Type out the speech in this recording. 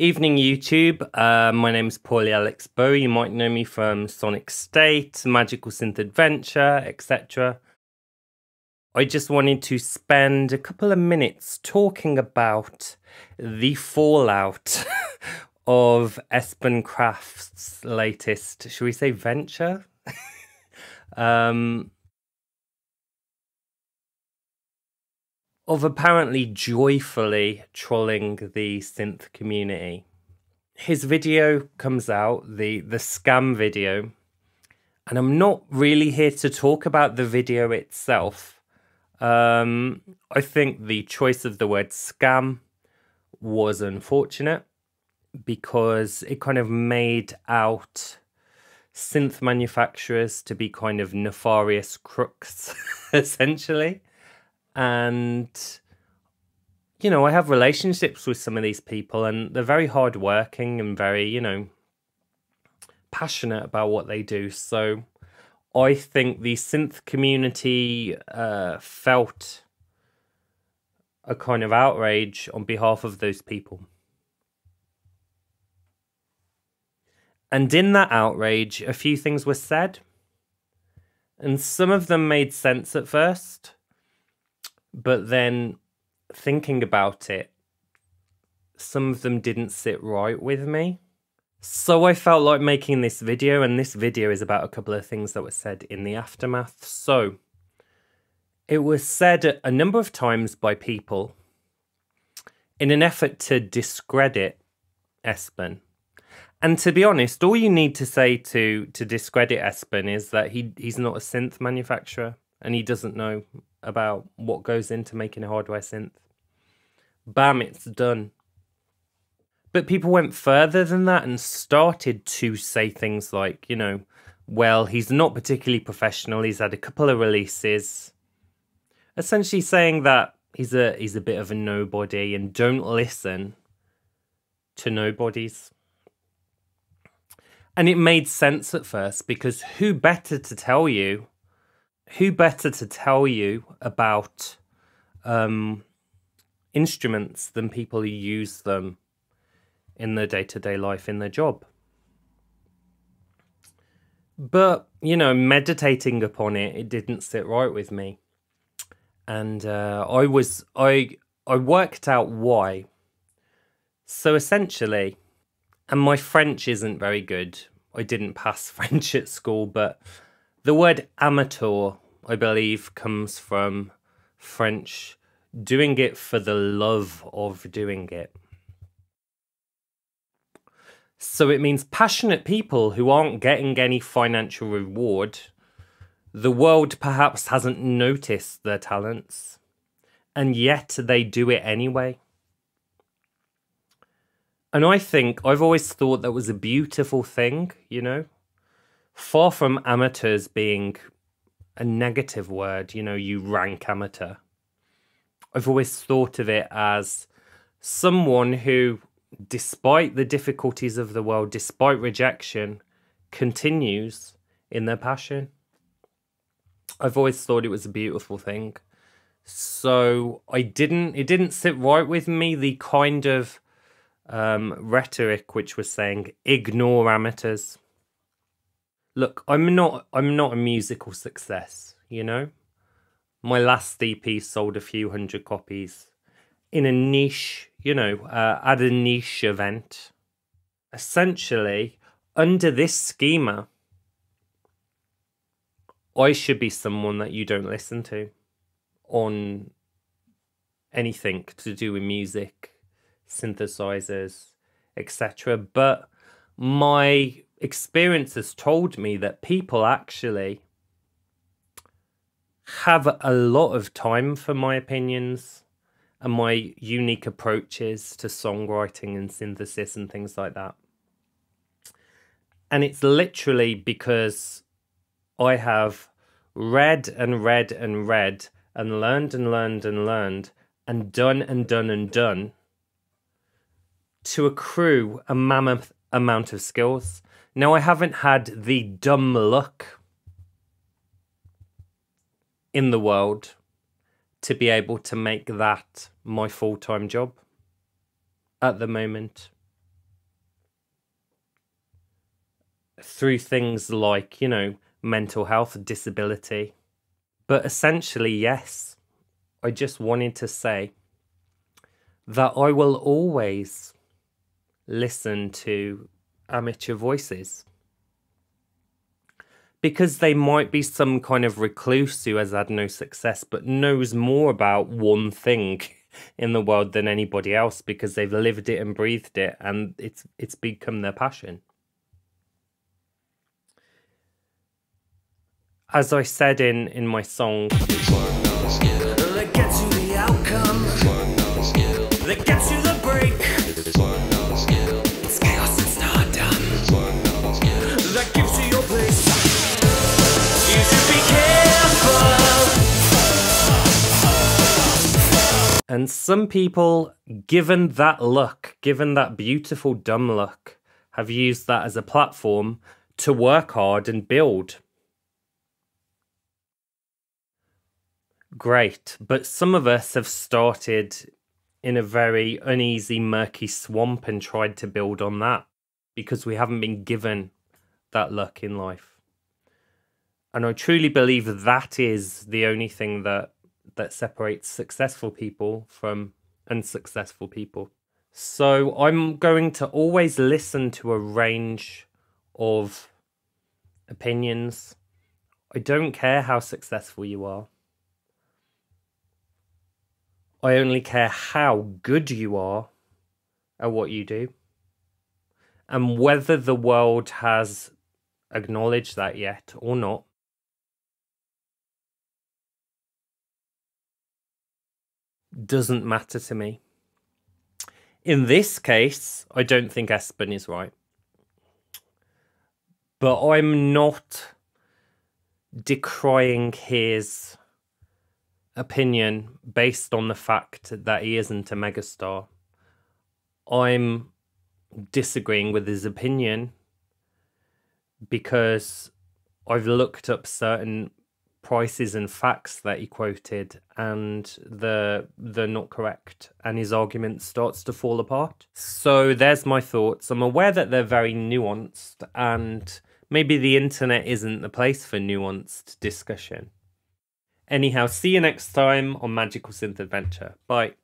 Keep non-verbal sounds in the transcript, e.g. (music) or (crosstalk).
Evening YouTube, uh, my name is Paulie Alex Ball. You might know me from Sonic State, Magical Synth Adventure, etc. I just wanted to spend a couple of minutes talking about the fallout (laughs) of Espen Kraft's latest, should we say, venture? (laughs) um, of apparently joyfully trolling the synth community. His video comes out, the the scam video, and I'm not really here to talk about the video itself. Um, I think the choice of the word scam was unfortunate because it kind of made out synth manufacturers to be kind of nefarious crooks, (laughs) essentially and you know, I have relationships with some of these people, and they're very hardworking and very, you know, passionate about what they do. So I think the synth community uh, felt a kind of outrage on behalf of those people. And in that outrage, a few things were said. And some of them made sense at first. But then thinking about it, some of them didn't sit right with me. So I felt like making this video, and this video is about a couple of things that were said in the aftermath. So it was said a number of times by people in an effort to discredit Espen. And to be honest, all you need to say to to discredit Espen is that he he's not a synth manufacturer and he doesn't know about what goes into making a hardware synth. Bam, it's done. But people went further than that and started to say things like, you know, well, he's not particularly professional. He's had a couple of releases, essentially saying that he's a he's a bit of a nobody and don't listen to nobodies. And it made sense at first because who better to tell you who better to tell you about um, instruments than people who use them in their day to day life, in their job? But, you know, meditating upon it, it didn't sit right with me. And uh, I was, I, I worked out why. So essentially, and my French isn't very good. I didn't pass (laughs) French at school, but the word amateur, I believe, comes from French doing it for the love of doing it. So it means passionate people who aren't getting any financial reward. The world perhaps hasn't noticed their talents, and yet they do it anyway. And I think I've always thought that was a beautiful thing, you know? Far from amateurs being a negative word, you know, you rank amateur. I've always thought of it as someone who, despite the difficulties of the world, despite rejection, continues in their passion. I've always thought it was a beautiful thing. So I didn't, it didn't sit right with me the kind of um, rhetoric which was saying ignore amateurs look, I'm not I'm not a musical success, you know? My last EP sold a few hundred copies in a niche, you know, uh, at a niche event. Essentially, under this schema, I should be someone that you don't listen to on anything to do with music, synthesizers, etc. But my experience has told me that people actually have a lot of time for my opinions and my unique approaches to songwriting and synthesis and things like that. And it's literally because I have read and read and read and learned and learned and learned and done and done and done to accrue a mammoth amount of skills now, I haven't had the dumb luck in the world to be able to make that my full time job at the moment. Through things like, you know, mental health, disability. But essentially, yes, I just wanted to say that I will always listen to amateur voices. Because they might be some kind of recluse who has had no success but knows more about one thing (laughs) in the world than anybody else because they've lived it and breathed it and it's it's become their passion. As i said in in my song And some people, given that luck, given that beautiful dumb luck, have used that as a platform to work hard and build. Great, but some of us have started in a very uneasy, murky swamp and tried to build on that because we haven't been given that luck in life. And I truly believe that is the only thing that that separates successful people from unsuccessful people. So I'm going to always listen to a range of opinions. I don't care how successful you are. I only care how good you are at what you do. And whether the world has acknowledged that yet or not. Doesn't matter to me. In this case, I don't think Espen is right. But I'm not decrying his opinion based on the fact that he isn't a megastar. I'm disagreeing with his opinion because I've looked up certain prices and facts that he quoted and the they're not correct and his argument starts to fall apart. So there's my thoughts. I'm aware that they're very nuanced and maybe the internet isn't the place for nuanced discussion. Anyhow see you next time on magical synth adventure. Bye